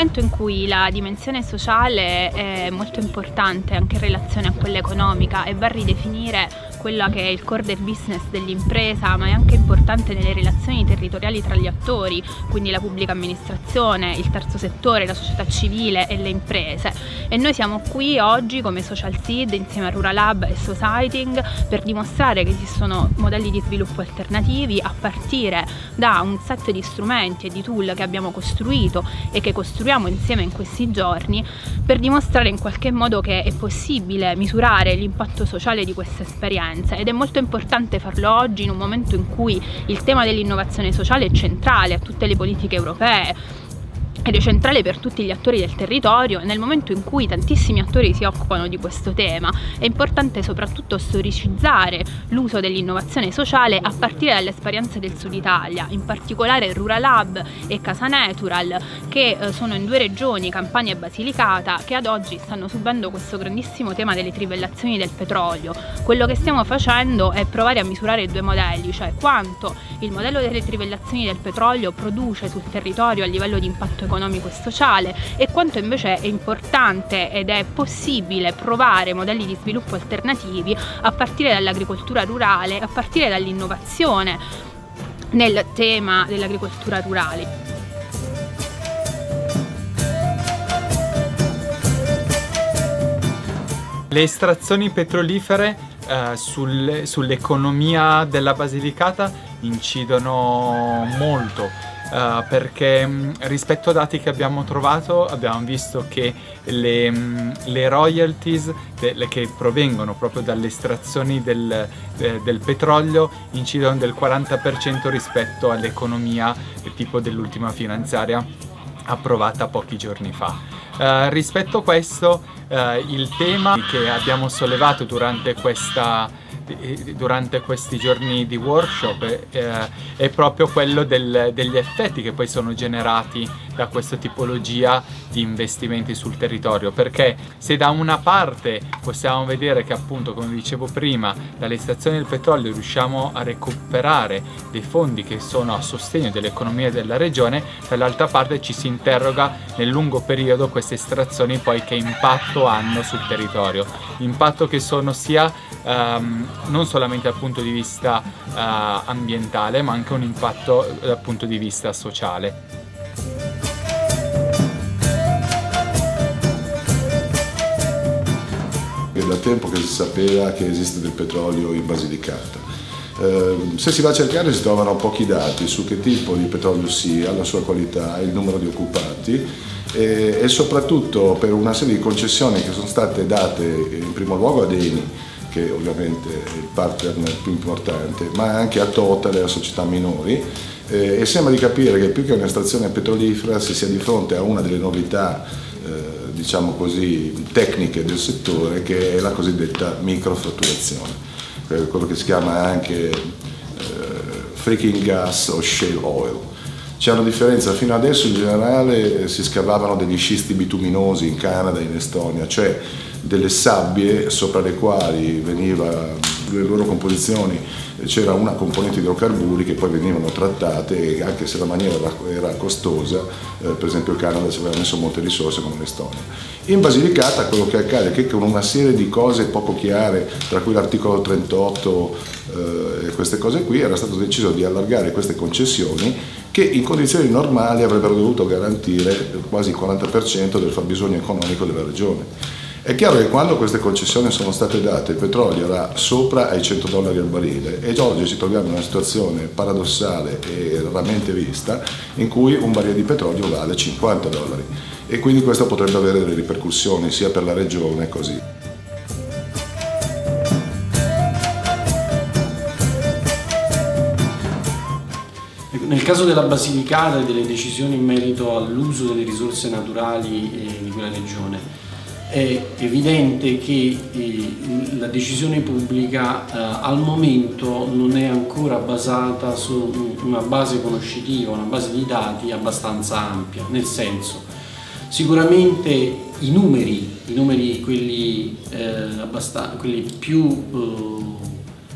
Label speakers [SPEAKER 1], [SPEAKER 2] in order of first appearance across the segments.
[SPEAKER 1] momento in cui la dimensione sociale è molto importante anche in relazione a quella economica e va a ridefinire quella che è il core del business dell'impresa, ma è anche importante nelle relazioni territoriali tra gli attori, quindi la pubblica amministrazione, il terzo settore, la società civile e le imprese. E noi siamo qui oggi come Social Seed insieme a Rural Hub e Societing per dimostrare che esistono modelli di sviluppo alternativi a partire da un set di strumenti e di tool che abbiamo costruito e che costruiamo insieme in questi giorni per dimostrare in qualche modo che è possibile misurare l'impatto sociale di questa esperienza differenze ed è molto importante farlo oggi in un momento in cui il tema dell'innovazione sociale è centrale a tutte le politiche europee ed centrale per tutti gli attori del territorio nel momento in cui tantissimi attori si occupano di questo tema è importante soprattutto storicizzare l'uso dell'innovazione sociale a partire dalle esperienze del Sud Italia, in particolare Rural Hub e Casa Natural che eh, sono in due regioni, Campania e Basilicata, che ad oggi stanno subendo questo grandissimo tema delle trivellazioni del petrolio. Quello che stiamo facendo è provare a misurare due modelli, cioè quanto il modello delle trivellazioni del petrolio produce sul territorio a livello di impatto economico e sociale e quanto invece è importante ed è possibile provare modelli di sviluppo alternativi a partire dall'agricoltura rurale, a partire dall'innovazione nel tema dell'agricoltura rurale.
[SPEAKER 2] Le estrazioni petrolifere eh, sul, sull'economia della Basilicata incidono molto uh, perché um, rispetto a dati che abbiamo trovato abbiamo visto che le, um, le royalties de, che provengono proprio dalle estrazioni del, de, del petrolio incidono del 40% rispetto all'economia tipo dell'ultima finanziaria approvata pochi giorni fa. Uh, rispetto a questo, uh, il tema che abbiamo sollevato durante questa durante questi giorni di workshop eh, è proprio quello del, degli effetti che poi sono generati da questa tipologia di investimenti sul territorio perché se da una parte possiamo vedere che appunto come dicevo prima dalle stazioni del petrolio riusciamo a recuperare dei fondi che sono a sostegno dell'economia della regione dall'altra parte ci si interroga nel lungo periodo queste estrazioni poi che impatto hanno sul territorio impatto che sono sia um, non solamente dal punto di vista uh, ambientale ma anche un impatto dal punto di vista sociale.
[SPEAKER 3] Da tempo che si sapeva che esiste del petrolio in Basilicata. Eh, se si va a cercare si trovano pochi dati su che tipo di petrolio sia, la sua qualità, il numero di occupati e, soprattutto per una serie di concessioni che sono state date in primo luogo ad Eni che ovviamente è il partner più importante, ma anche a Total e a società minori eh, e sembra di capire che più che un'estrazione petrolifera si sia di fronte a una delle novità eh, diciamo così, tecniche del settore che è la cosiddetta microfatturazione, eh, quello che si chiama anche eh, freaking gas o shale oil. C'è una differenza, fino adesso in generale si scavavano degli scisti bituminosi in Canada in Estonia, cioè delle sabbie sopra le quali veniva le loro composizioni c'era una componente di idrocarburi che poi venivano trattate e anche se la maniera era, costosa, eh, per esempio il Canada ci aveva messo molte risorse come l'Estonia. In Basilicata quello che accade è che con una serie di cose poco chiare, tra cui l'articolo 38 eh, e queste cose qui, era stato deciso di allargare queste concessioni che in condizioni normali avrebbero dovuto garantire quasi il 40% del fabbisogno economico della regione. È chiaro che quando queste concessioni sono state date il petrolio era sopra ai 100 dollari al barile e oggi ci troviamo in una situazione paradossale e raramente vista in cui un barile di petrolio vale 50 dollari e quindi questo potrebbe avere delle ripercussioni sia per la regione così.
[SPEAKER 4] Nel caso della Basilicata e delle decisioni in merito all'uso delle risorse naturali eh, di quella regione, è evidente che eh, la decisione pubblica eh, al momento non è ancora basata su una base conoscitiva, una base di dati abbastanza ampia, nel senso sicuramente i numeri, i numeri quelli, eh, quelli più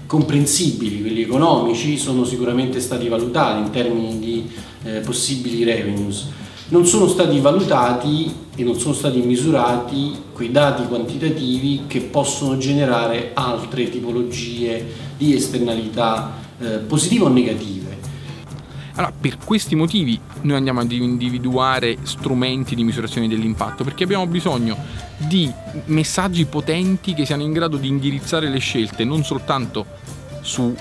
[SPEAKER 4] comprensibili, quelli economici, sono sicuramente stati valutati in termini di possibili revenues non sono stati valutati e non sono stati misurati quei dati quantitativi che possono generare altre tipologie di esternalità eh, positive o negative.
[SPEAKER 5] Allora, per questi motivi noi andiamo ad individuare strumenti di misurazione dell'impatto, perché abbiamo bisogno di messaggi potenti che siano in grado di indirizzare le scelte non soltanto su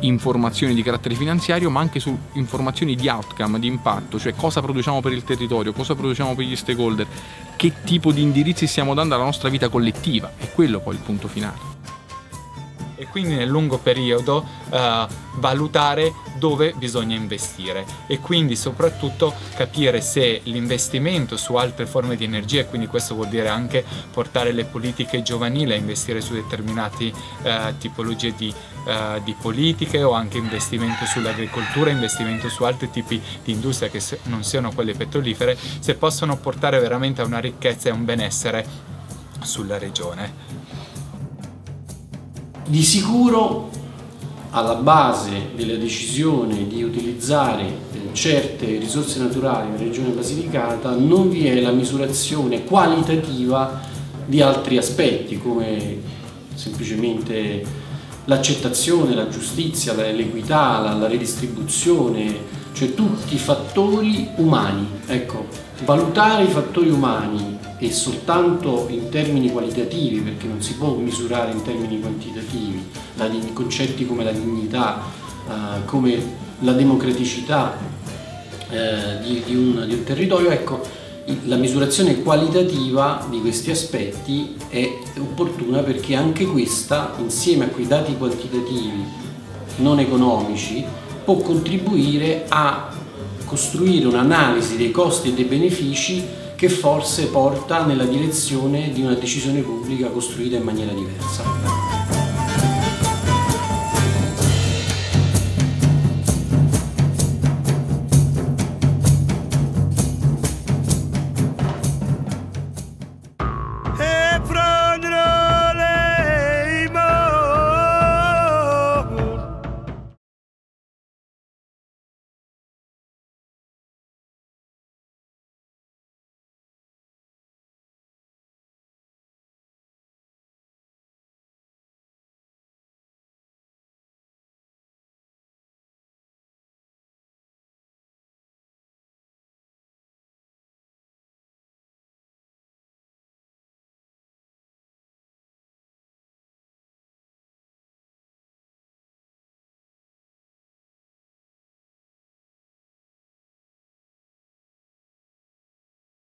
[SPEAKER 5] informazioni di carattere finanziario, ma anche su informazioni di outcome, di impatto, cioè cosa produciamo per il territorio, cosa produciamo per gli stakeholder, che tipo di indirizzi stiamo dando alla nostra vita collettiva. È quello poi il punto finale
[SPEAKER 2] e quindi nel lungo periodo eh, valutare dove bisogna investire e quindi soprattutto capire se l'investimento su altre forme di energia, quindi questo vuol dire anche portare le politiche giovanili a investire su determinate eh, tipologie di, eh, di, politiche o anche investimento sull'agricoltura, investimento su altri tipi di industria che non siano quelle petrolifere, se possono portare veramente a una ricchezza e un benessere sulla regione.
[SPEAKER 4] Di sicuro alla base della decisione di utilizzare eh, certe risorse naturali nella regione Basilicata non vi è la misurazione qualitativa di altri aspetti come semplicemente l'accettazione, la giustizia, l'equità, la, la redistribuzione, cioè tutti i fattori umani. Ecco, valutare i fattori umani e soltanto in termini qualitativi, perché non si può misurare in termini quantitativi, la, concetti come la dignità, eh, come la democraticità eh, di, di, un, di un territorio, ecco, la misurazione qualitativa di questi aspetti è opportuna perché anche questa, insieme a quei dati quantitativi non economici, può contribuire a costruire un'analisi dei costi e dei benefici che forse porta nella direzione di una decisione pubblica costruita in maniera diversa.